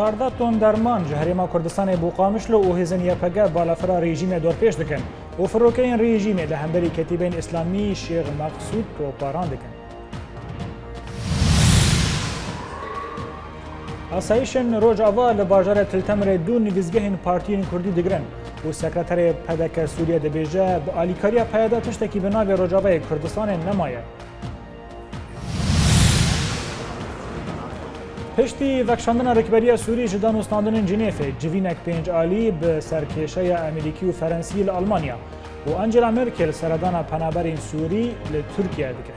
14 تن درمان جهریما کوردستان بوقامشلو او هزن یپگه بالافرا رژیم دورپیش دکن و فروکین رژیم ده همبری کتیبین اسلامی شیخ مقصود پروپاران دکن اسایشن روجاوا له بازار تلتمر دو نگزګهن پارتیین کوردی دګرن او سکرتر پدکر سوریه د بیجه با الیکاریا پیدا تشتکی به ناو روجاوا کردستان نمایه پشتی وکشاندن رکبری سوری جدا نوستاندن جنیف جوینک پنج آلی به سرکشه امریکی و فرانسی لالمانیا و انجلا مرکل سردان پنابرین سوری لترکیه دکه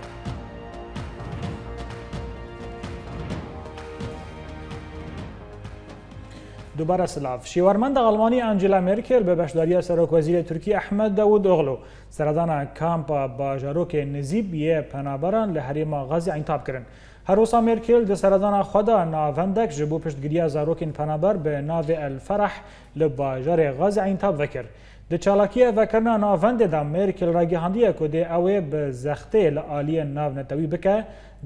دوباره سلاف شیوارمند آلمانی انجلا مرکل به بشداری سرک وزیر ترکی احمد داوود اوغلو سردان کامپ باجاروک نزیب یه پنابران لحریم غازی انتاب کردن هروسا مرکل د سرطان خدا ناوندک جبو پشتگیری زاروکین پنابر به ناو الفرح لباجر غاز عینتاب وکر د چالاکی وکرنا ناوند د مرکل را گهاندیه کو د اوی به زخته لالی ناو نتوی بکه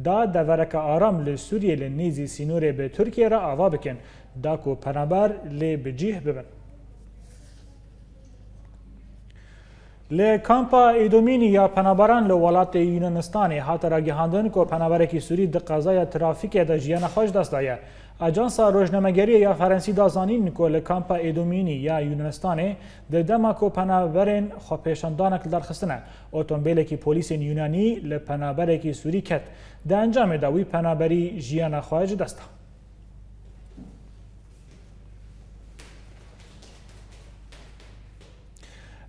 دا د ورک آرام ل سوریه ل نیزی سینور به ترکیه را آوا بکن دا کو پنابر ل بجیه ببن ل کامپا ایدومینی یا پنابران ل ولات یونانستان هات را گهاندن کو پنابرکی سوری د قضای ترافیک د جیان خوش دستایه اجانس روزنامه‌گری یا فرانسی دازانین کو ل کامپا ایدومینی یا یونانستان د دما کو پنابرن خو پیشاندان کل درخستنه اتومبیل کی پلیس یونانی ل پنابرکی سوری کت د انجام دوی پنابری جیان خوش دسته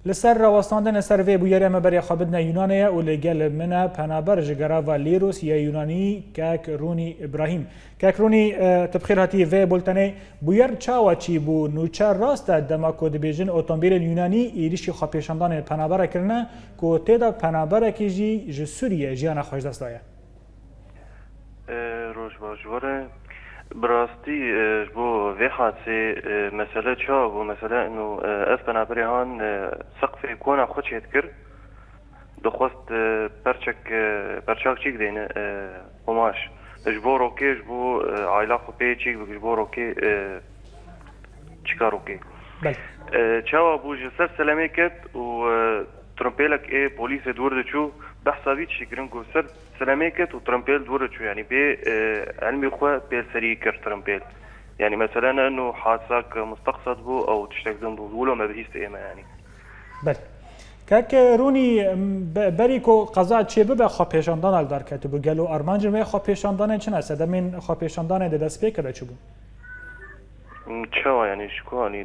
لسر رواستاندن سر وی بویر اما بری خابدن یونانه و لگل منا پنابر جگرا و لیروس یا یونانی کک رونی ابراهیم کک رونی تبخیر هاتی وی بولتنه بویر چاوا چی بو نوچه راست دما کود بیجن اوتومبیل یونانی ایریشی خاپیشندان پنابر کرنه که تیدا پنابر که جی جسوریه جیان خوش دست دایه روش باجوره براستی بو وی حادثه مسئله چا بو مسئله انو از بنابری هان سقف کونه خود چید کر دخواست پرچک پرچاک چیک دینه قماش جبو روکی جبو عائله خو پی چیک جبو روکی چیکار روکی چاوا بو جسر سلامی کت و ترمپیلک ای پولیس دور دچو بحثا ویت شکرن کو سر سلامەیە کرد و ترمپیل دوورە چوو ینی بێ ئەلمی خو پێسەری کرد ترمپیل ینی مەسەلاەن و حاساک مستەقسەد بوو ئەو تشتێکدن بووڵۆ مەبیست ئێمە ینی کاکە ڕوونی بەریک و قەزا چێ ببە خۆ پێشاندانال دەکەێت و بگەل و ئەرمانجمێ خۆ پێشاندانە چ ناسە دەمێن خۆ پێشاندانە دەدەست پێ کردە چ بوو چاوە ینی شکوانی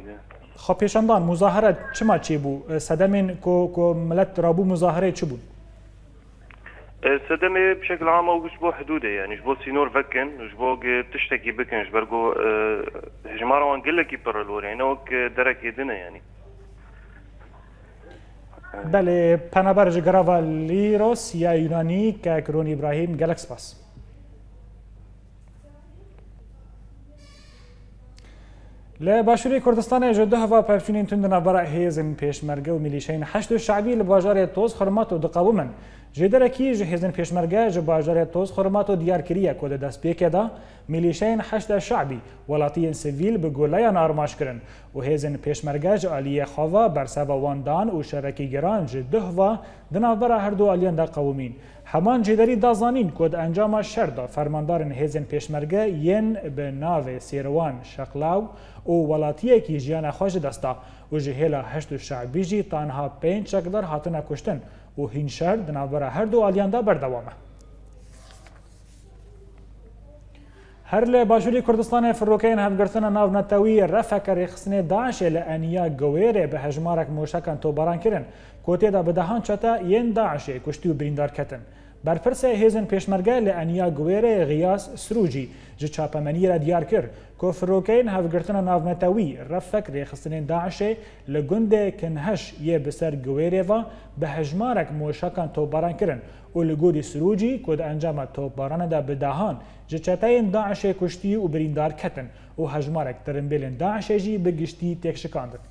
خۆ پێشاندان مزاهرە چما چی بوو سەدەمێن کۆ ملەت رابوو مزاهرەی چ بوو الصدمه بشكل عام او جبو حدوده يعني جبو سينور فكن جبو تشتكي بكن جبرقو آه، هجمارة وان قلك يبر الوري يعني وك درك يدنا يعني بله پنابر جگراوا لیروس یا یونانی که کرون ابراهیم گلکس پاس لە باشووری کوردستانی ژدەهوا پاپچینین تون دەنابەر هێزن پێشمەرگە و میلیشین هەشت شعبی لە باژارێت تۆز خرمات و دقاو من جێدەرەکی ژە هێزن پێشمەرگە ژە باژارێت تۆز خرمات و دیارکریە کۆ لە دەستپێکێدا میلیشین هەشتا شعبی وڵاتیین سیویل بە گۆلایان ئارماشکردن و هێزن پێشمەرگەژ ئالیە خاوا بەرسەوە واندان و شەرەکی گەران ژ دهوا دنابەر هەردوو ئالیان دەقاومین همان جدری دازانین کد انجام شر دا فرماندارن هزن پیشمرگه ین به ناو سیروان شقلاو او ولاتیه کی جیان خوش دستا و جهیلا هشت شعبی جی تانها پین چکدار هاتنه کشتن و هین شر دنابرا هر دو آلیان دا بردوامه هەر لە باشووری کوردستانی فرۆکەین هەفگرتنە ناو نەتەوی ڕەفەکە ڕێخستنێ داعشێ لە ئەنیا گەوێرێ بە هەژمارێک مۆشەکان تۆبارانکردن کۆتێدا بەدەهان چەتە یەن داعشێ کوشتی و بریندارکەتن. بەرپرسە هێزن پێشمەرگە لە ئەنیا گوێرە غیاس سروجی ji çapemeniya diyar kir ku firokeyên hevgirtina navmetewî refek rêxistinên daişê li gundê kinheş yê bi ser giwêrêva bi hejmarek moşakan topbaran kirin û li gurî sirûcî ku di encama topbarana de bidahan ji çeteyên daişê kuştiî û birîndar ketin û hejmarek tirimbêlên daişê jî bi giştî têkşikandin.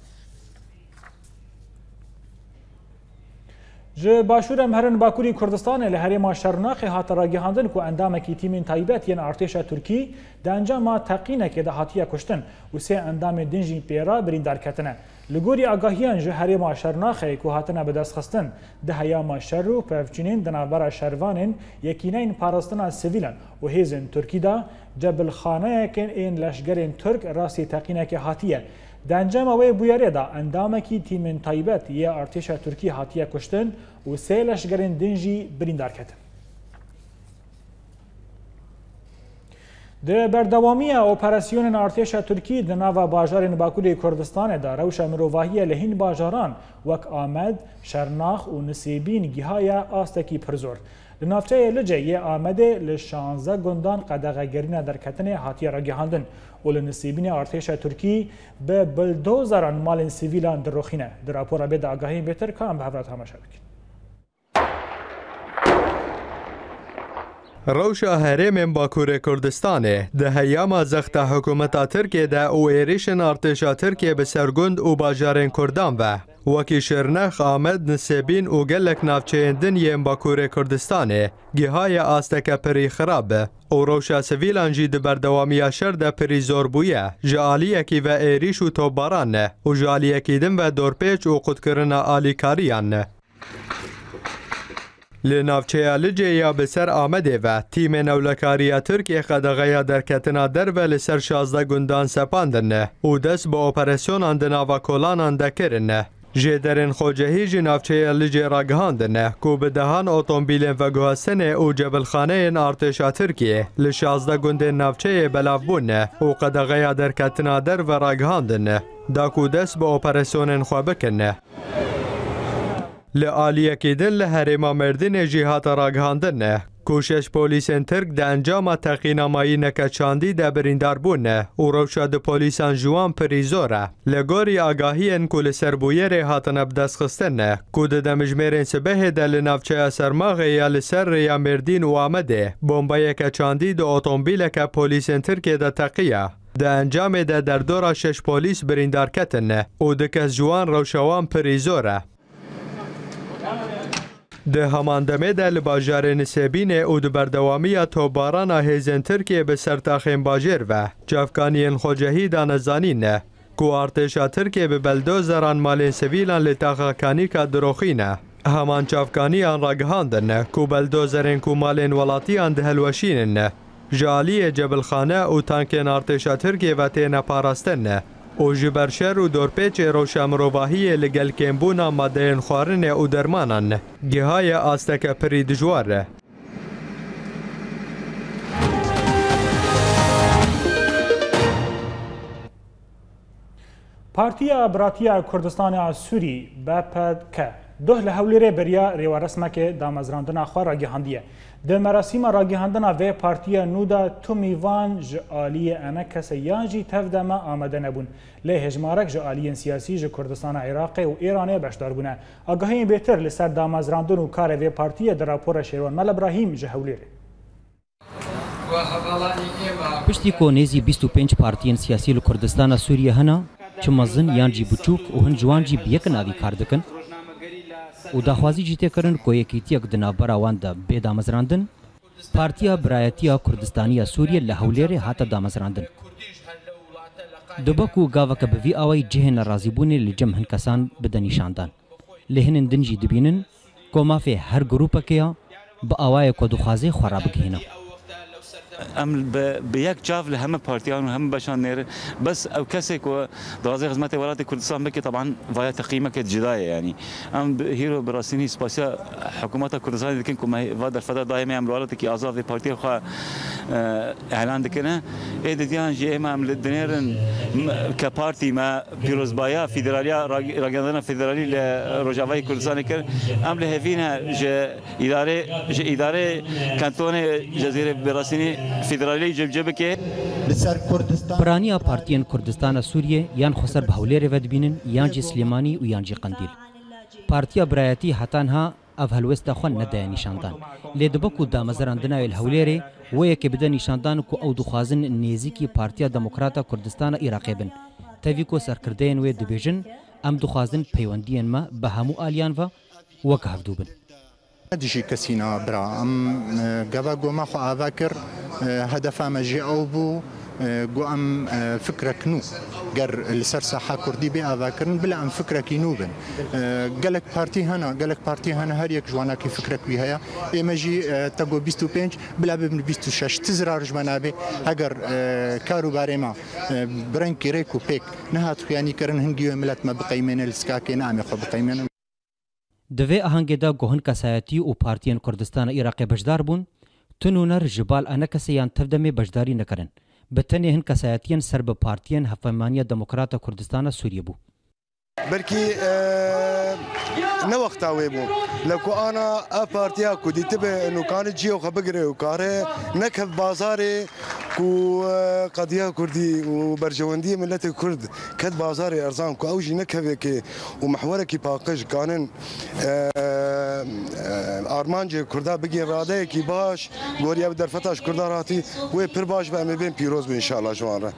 جه باشور مهرن باکوری کردستان له هریما شرناخ هات راگهاندن کو اندامه کی تیمین تایبت یان ارتشا ترکی دنجا ما تقینه کی د هاتیه کشتن و سه اندام دنجی پیرا برین درکتنه لګوري اگاهیان جه هریما شرناخ کو هاتنه به دست خستن ده هیاما شر و پفچینین دنابر شروانن یکینین پاراستنا سیویلن و هیزن ترکی دا جبل خانه کن این لشگرین ترک راسی تقینه کی هاتیه دەنجەم ئەوەی بویارێدا ئەندامەکی تیمن تایبەت یە ئارتێشە تورکی هاتیە کوشتن و سێ لەشگەرن دنجی بریندارکەتن. د بەردەوامیە ئۆپەرسیۆنن ئارتێشە تورکی دناوە باژارێن باکووری کوردستانێدا ڕەوشە مرۆڤاهیە لە هین باژاران وەک ئامەد، شەرناخ و نسێبین گیهایە ئاستێکی پرزۆر. لنافچه لجه یه آمده لشانزه گندان قدغه گرینه در کتنه هاتیه را گهاندن و لنسیبین ارتش ترکی به بلدوزران مالین سیویلان در روخینه در اپورا بید آگاهی بیتر کام به هفرات همشه بکن روشا هرمین باکور کردستانه ده هیاما زخت حکومتا ترکیه ده او ایریشن ارتشا ترکیه به سرگند و باجارین کردان و وکی شرنخ آمد نسبین او گلک نافچه یه مباکور کردستانه گیه های پری خراب او روش سویلان جی دبردوامی بردوامی ده پری زور بویه جعالی اکی و ایریش و تو بارانه و جعالی اکی دن و دور پیچ او کرنه آلی کاریان لی نافچه الی یا بسر آمده و تیم نولکاری ترکی خدا غیه در کتنا در و لسر شازده گندان سپاندنه او دست با اپریسیون اندنه و کلان اندکرنه جدرن خوجهی جنافچه لجه را گهاندنه کو به دهان اوتومبیل و گوهستن او جبلخانه ارتشا ترکیه لشازده گنده نافچه بونه او قدغه درکتنا در و را گهاندنه دا کودس دست به اپراسیون خو بکنه لعالیه دن لحریما مردین جهات را گهاندنه کوشش پولیس کۆشەش ترک دە ئەنجامە نکچاندی در بریندار برینداربوونە و روشد دە پۆلیسان جوان پریزوره. لگاری آگاهی گۆری کل سربویه لە سربوویەرێ دست بدەستخستنە کو دە دەمژمێرێن چ در لە یا یا لەسەر ڕێیا مردین و آتومبیل که پولیس انترک در تقیه. در انجام در دردار شش پولیس بریندار کتنه و دکەس جوان روشوان پریزوره. د نسبین او لە باژارێنی سێبینێ و هیزن تۆبارانە به ترکێ باجر و جفکانین خوجهی دان نه کو بلدوزران ترکێ سویلان لطاقه مالێن که لێ همان همان آن را گهاندن کو مالین ولاتی مالێن وڵاتیان دهلوەشیننە. جالی جبلخانه و تانکین ارتشا ترکیه و تینه پارستن او جی برشر و دورپیچ روشامروواهی لگل کمبونا مادین خوارن او درمانان گهای آستک پری دجوار پارتیا براتیا کردستان سوری بپد که دوه له هولې بریا ریوا رسمه کې د مزراندنه خو راګهاندیه Di merasîma ragihandina vê Partiya Nû da tu mîvan ji aliyê enekkese yan jî tev me amede nebûn. Lê hejmarek ji aliyên siyasî ji Kurdistana Iraqê û İranê beşdar bûne. Agahiyên bêtir li ser damezrandin û karê vê partiya di rapora Şêrwan Mel İbrahîm ji Hewlêrê. Piştî konêzî 25 partiyên siyasî li Kurdistana Sûriye hene, çi mezin yan jî biçûk û hin ciwan jî bi yek navî kar dikin, O daxwazî jî têkirin koyekîtiyek di navbera wan de bê damezrandin, Partiya Birayetiya Kurdistaniya Sûriye li Hewlêrê hate damezrandin. Di bak û gaveke bi vî awayî cihên razîbûnê li cem hin kesan bide nîşandan. Li hinên din jî dibînin, komafê her grûpekeya bi awayê ku dixwaze xwe ra bigihîne. ام به یک جاف له همه پارتیان و همه بشان نیر بس او کسی که درازی خدمت ولایت کردستان طبعا وای تقییمه که جدایه ام هیرو براسینی سپاسیا حکومت کردستان دکن که ما در فتره ام ولایت کی آزاد پارتی خو اه، اعلان دکنه ایدیان جی ایم هم لدنیرن که پارتی ما پیروز بایا فدرالیا راگندن فدرالی ل رجاوی کردستان کرد ام له هفینا ج اداره ج اداره کانتون جزیره براسینی فدرالی جب جب که کردستان برانیا پارتیان کردستان سوریه یان خسر بهولیر ود بینن یان جی سلیمانی و یان جی قندیل پارتیا برایتی هاتان ها اف هلوست خوان ندای نشاندان لدبکو دامزراندنا الهولیری وەیەکێ بدە نیشاندان و ئەو دخوازن نێزییکی پارتیا دەموکراتە کردستان عێراقێ بن تەویکۆ سەرکردیان وێ دەبێژن ئەم دخوازن پەیوەندیانمە بە هەموو ئالیانڤ وەک هەفتوو بن. دژی کەسینەوە برا ئەم گەبە گۆمە خو هدف کرد جی او بو گوام فکرک نو گر لسر ساحه کردی به آوا کردن بلا ام فکرکی نو بن گلک پارتی هنه گلک پارتی هنه هر یک جوانا کی فکرک وی هيا ایمجی تگو 25 بلا بن 26 تزرار جوانا به اگر کارو باره ما برن کی ریکو پیک نهات خو یعنی کرن هنګیو ملت ما بقیمن السکاکین امه خو بقیمن د وی اهنګ دا ګهن کسایتی او پارتین کردستان عراق بشدار بون تنونر جبال انکسیان تفدمه بشداری نکرن به تنه هن کسایتین سر به پارتین هفمانی دموکرات کردستان سوریه بو بلکی ne wexta wê bû li ku ana ev partiya ku dîtibe nûkanê ciyo xwe bigire û kare nekev bazarê ku qediya Kurdî û berjewendiyê milletê Kurd ket bazarê erzan ku ew jî nekevekê û mehwerekî paqij kanin armancê Kurda bigin radeyekî baş goriya bi derfetaş Kurda ratî wê pir baş ve em ê bên pîroz bin inşallah ji wan re.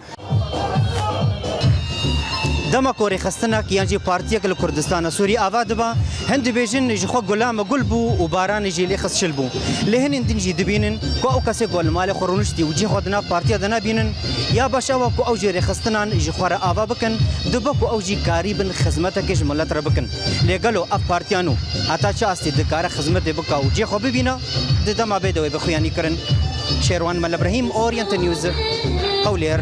dema korê xistnak yan jî partiyek li Kurdistanê Sûrî ava diba hin dibêjin ji xwe gulama gul bû û baranê jî lê xistşil bû. Lê hinên din jî dibînin ku ew kesê ku li malê xwe rûniştî û cî xwe di nav partiya de nebînin ya baş ew ku ew jê rêxistinan ji xwe re ava bikin dibe ku ew jî karî bin xizmetekê ji millet re bikin. Lêgelo ev partiyan û heta çi astî dikare xizmetê bika û cê xwe bibîne di dema bêdewê bixuyanî kirin. Şêrwan Melebrahim Orient News Qewlêr.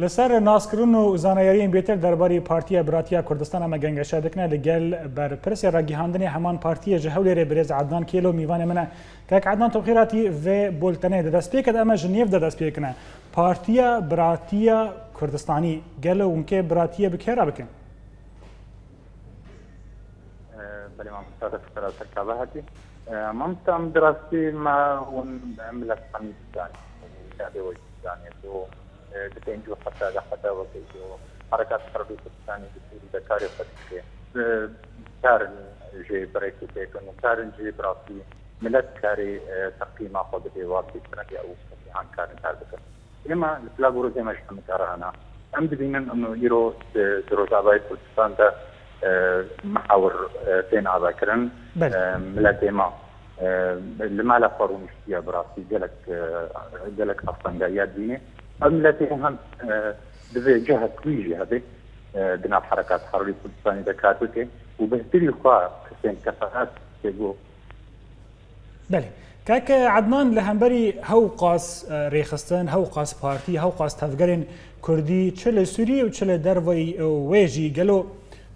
لسر ناسکرون و زانایرین بیتر درباری پارتی براتیا کردستان اما گنگشه دکنه لگل بر پرسی راگیهاندنی همان پارتی جهولی ری بریز عدنان کیلو میوان منه که که عدنان تبخیراتی و بولتنه ده دست پیکد اما جنیف ده دست پیکنه پارتی براتیا کردستانی گل اونکه براتیا بکیرا بکن بله من مستعد فکر سرکابه هاتی من تام درستی ما اون عملت من دانی دانی دو जिते एनजीओ फटा जा फटा वग़ैरह हरकत सर्वी पाकिस्तानी जी पूरी बेकारी पड़ी شهرनि जे करे किथे कनि शहरनि जे प्राप्ति ملت كاري تقي ما قد في وابد تراجع کارن کار تاربك إما لابورو زي ما شفنا كارهنا أم دبينا إنه يرو دروز عباي پاکستان ده محاور تين عبا كرن ملت ما لما لا فرو مشتيا براسي جلك جلك أفضل ديني ئەم لە هەم دەبێت جه تویژی هەبێ بنا حرکات حرلی کوردستانی دەکات بکەین و بەهتری خوا کەسێن کەفەهات تێبوو بەێ. کاکە عدنان لە هەمبەری هەو قاس ڕێخستن هەو قاس پارتی هەو قاس تەفگەرێن کوردی چ لە سووری و چ لە دەروی وێژی گەلۆ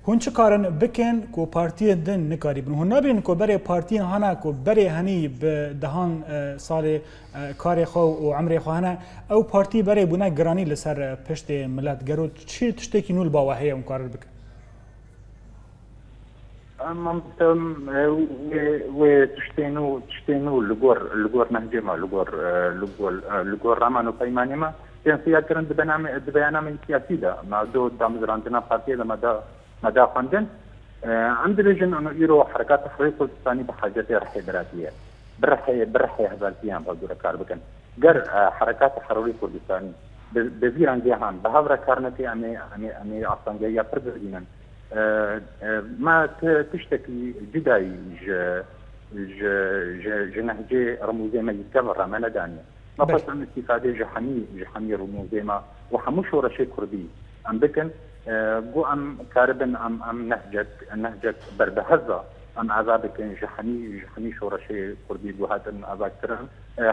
هون چه کارن بکن کو پارتی دن نکاری بن هون نبین کو بره پارتی هانا کو بره هنی به دهان سال کار خو و عمر خو هانا او پارتی بره بونه گرانی لسر پشت ملت گرو چی تشته کی نول با وهه اون کار بکن امم تم و تشتینو تشتینو لگور لگور نهجما لگور لگور لگور رامانو پیمانی ما سیاسی کرن د برنامه د بیانامه سیاسی ده ما دو دامزراندنا پارتی ده ما ده مدافعندن آه، عند لجن انه يرو حركات تفريق كردستاني بحاجات رحي براتيه برحي برحي هبالتيان بلدورة كاربكن بكن آه، حركات حروري كردستاني بزيران جيهان بهاورة كارنتي امي امي امي اصلا جايه آه، بردينن ما تشتكي جداي ج ج ج نهجي رموزي ما يتكبر ما نداني ما فصل عن استفاده جحمي جحمي رموزي ما وحموش ورشي كردي ام بكن گو نهجت کاربن ئەم ام عذابك نەهجت جحني ئەم ئازابێکن ژەحنی ژەحنی شۆڕەشی کوردی بۆ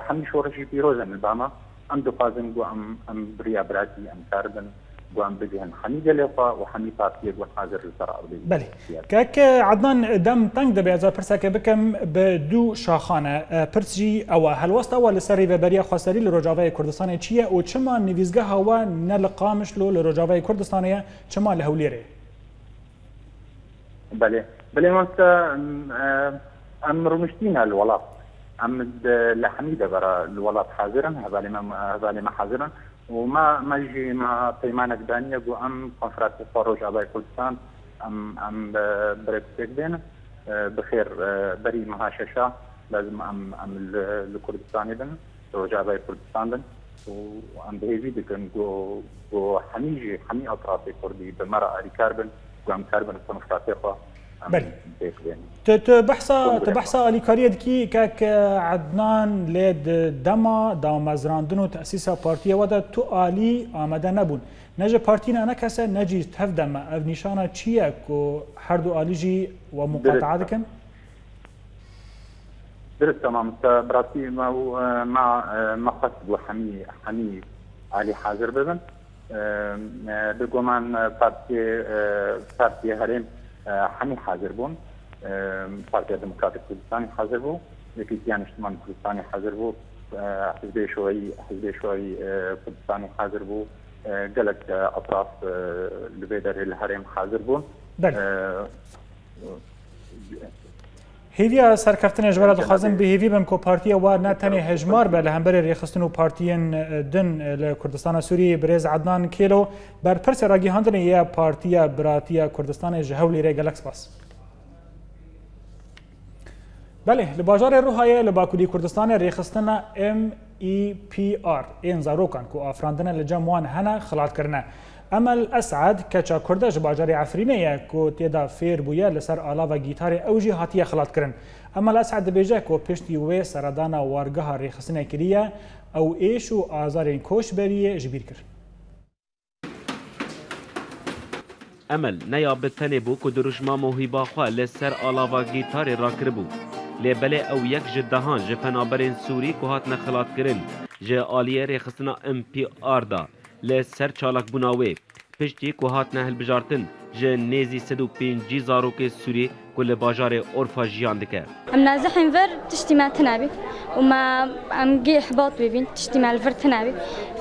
حمي شورشي بيروزا من پیرۆزە ام دو فازن بۆ ام ام بريا براتي ام كاربن وعم حميده ليقا وحميد عطيه وحاضر للزرع بلي كاك عدنان دم تنگ دبي از پرسه بكم بدو شاخانه پرسجي او هل وسط اول سري و بريا خواستري لروجاوي كردستان چيه او چما نيويزگه هوا نلقامش لو لروجاوي كردستان چما لهوليره بلي بلي مست ام رمشتينا الولاط ام لحميده برا الولاط حاضرا هذا لما هذا لما حاضرا وما ما يجي مع پیمانك دانية و ام کنفرانس خروج آبای کلستان ام ام بريك بين آه، بخير آه، بري مهاششة لازم ام ام الكردستان بن فروج آبای کلستان بن وعم بهيفي دكن جو جو حميجي حمي أطراف كردي بمرأة ريكاربن أم كاربن كونفرانس خوا بله تبحثا تبحثا الیکاریه دکی كاك عدنان لید دما دام مزراندن و تأسیس پارتیه ودا تو الي آمده نبون نجه بارتينا نه نکسه نجی تف دما او نشانه چيه كو هر دو آلی جی و مقاطعه دکن؟ درست تمام براسي ما هو ما ما قصد وحمي حمي علي حاضر ببن بقمان پارتی پارتی هریم آه، همین حاضر بون پارتی دموکراتیک کوردستانی حاضر بوو یەکییان شتمان کوردستانی حەزر بوو حزبی آه، شوی حزب شوی آه، کوردستانی حاضر بوو گەلک ئەطراف لبێ دەرێ لە هەرێم حاضر بون هیویا سرکەفتنە ژوەرە دەخوازم بهێوی بم کۆپارتیە وا ناتەنێ هەژمار بە لە هەمبەر ڕێخستن و پارتیەن دن لە کوردستانە سووری برێز عدنان کێلو بەرپرسە ڕاگیهاندنی یە پارتیە براتیە کوردستانی ژە هەولی ڕێگەلەکس باس. بله لە باژارێ ڕوهایە لە باکووری کوردستانە ڕێخستنە MPR ئێن زارۆکان و ئافراندنە لە جەم وان هەنە خلاتکردە. ئەمەل ئەسعد کە چاکردە ji باjarê ئەفرینەیە کو تێدا فێر بووە لەسەر ئالاوە گیتارێ ئەوژی هاتیە خلاتکردن. ئەمە لەسعد دەبێژە کۆ پشتی وێ سەردانا وارگەها ڕێخستنە کریە ئەو ئێش و ئازارین کۆش بەریە ژبیر کرد. ئەمەل نەیابێت تەنێ بوو کو دروژما مۆهی باخوا لەسەر ئالاوە گیتارێ ڕاکردبوو. لێبەلێ ئەو یەک ji دەهان ji پەنابەرێن سووری کو هاتنە خلاتکردن ji ئالیە ڕێخستنا MPRدا. لسر چالک بناوه پشتی که هات نهل بجارتن جه نیزی سد و پینجی زاروک سوری کل باجار ارفا جیانده که ام نازح این ور تشتی ما تنابی و ما ام گی احباط ببین تشتی ما الور تنابی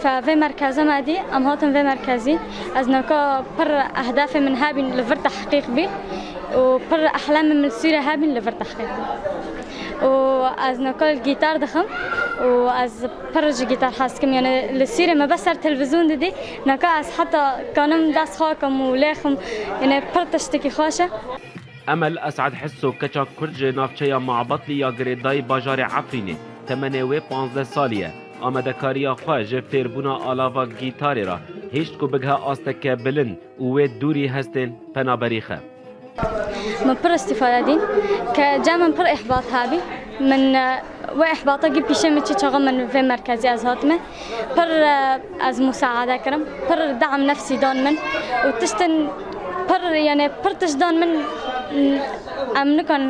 فا وی مرکز ما دی ام هاتم وی مرکزی از نوکا پر اهداف من ها بین لور تحقیق بی و پر احلام من سوری ها بین لور تحقیق بی و از نوكا الجيتار دخم واز برج جيتار حاسكم يعني یعنی ما بسر تلفزيون تلویزیون دي نکه از حتى كانم داس خاكم و يعني یعنی پرتشتکی خواشه امل اسعد حسو کچا كرج نافچه مع بطلی یا گریدای باجار عفرینه تمنوی 15 سالیه آمدکاری خواه جفتیر بونا آلاوا گیتاری را هشت کو بگه آستک بلند و دوری هستن پنابریخه من پر استفاده دین که جامن پر احباط هابی من و احباطا گی پیش می چه چاقا من في مرکزی از هات من پر اه، از مساعده کرم پر دعم نفسی دان من و تشتن پر یعنی پر تش دان من اه، ام نکن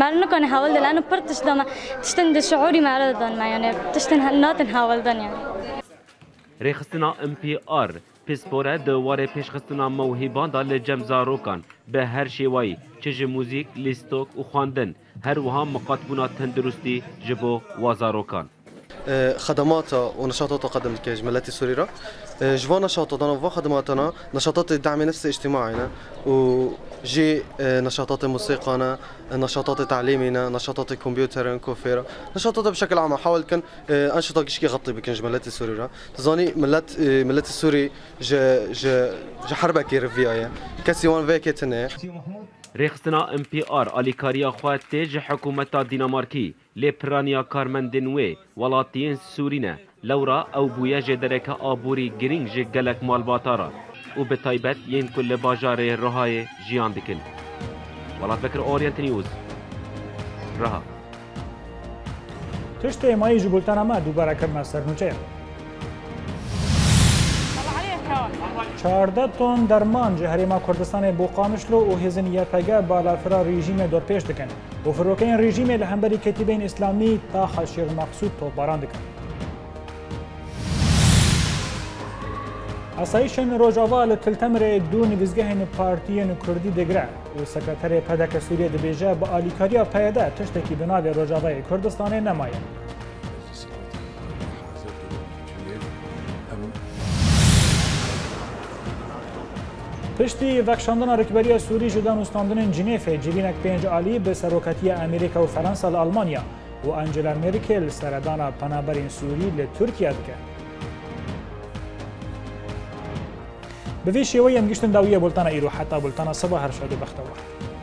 ما نکن حاول دل آنو پر تش دان تشتن د شعوری معرض دان ما یعنی تشتن ناتن حاول دان یعنی ريخستنا ام بي ار پسپوره دواره واره پیشخستنا موهیبان د لجم زاروکان به هر شیوایی چه جه موزیک لیستوک و خواندن هر وها مقاتبونا تندرستی جبو وازاروکان اه، خدمات و نشاطات قدم که قدمت سوری را اه، جوان نشاطات و خدماتنا نشاطات دعم نفس اجتماعنا و جي آه، نشاطات موسيقانا آه، نشاطات تعليمنا نشاطات كمبيوتر كوفيرا نشاطات بشكل عام حاول كان آه، انشطه كي غطي بكنج ملاتي السوري را تزاني ملات ملاتي السوري ج ج ج حربه كير فيا كسيوان فيا كيتنه رخصنا ام بي ار اليكاريا خواتي ج حكومه الدنماركي لي برانيا كارمن دنوي ولاتين سورينا لورا او بويا جدرك ابوري جرينج جلك مال باتارا و به تایبت یه کل با جار جیان دیکن. ولد بکر اورین تنیوز روحا تشت امهای جبولتان اما دوباره کردن سرنوچه چارده تون درمان منج کردستان با و هزین یتگه بالافره ریژیم در پیش دکن و فروک این ریژیم لحمدی کتیبین اسلامی تا خشیر مقصود تو باران کن Asayişên Rojava li Tiltemirê du nivîzgehên partiyên Kurdî digre û sekreterê Pedeke Sûriye dibêje bi alîkariya peyde tiştekî bi navê Rojavayê Kurdistanê nemaye. Piştî vekşandina rikberiya Sûrî ji dan nûstandinên Cinêfê civînek pênc alî bi seroketiya Amerîka û Feransa li Almanya û Angela Merkel li seredana penaberên Sûrî li Tirkiye dike. بەێ شوية ئەم گشتندا بولتانا إيرو حتى بولتانا صباح بولتانە سەبە